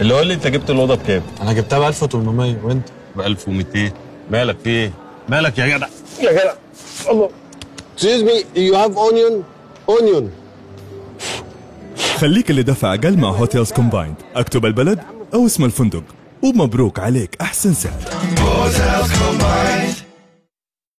اللي قول لي انت جبت الاوضه بكام؟ أنا جبتها ب 1800 وانت ب 1200 مالك في إيه؟ مالك يا جدع؟ يا جدع الله Excuse me, يو you have onion? Onion. خليك اللي دفع أقل مع HotelsCombined اكتب البلد أو اسم الفندق ومبروك عليك أحسن سعر HotelsCombined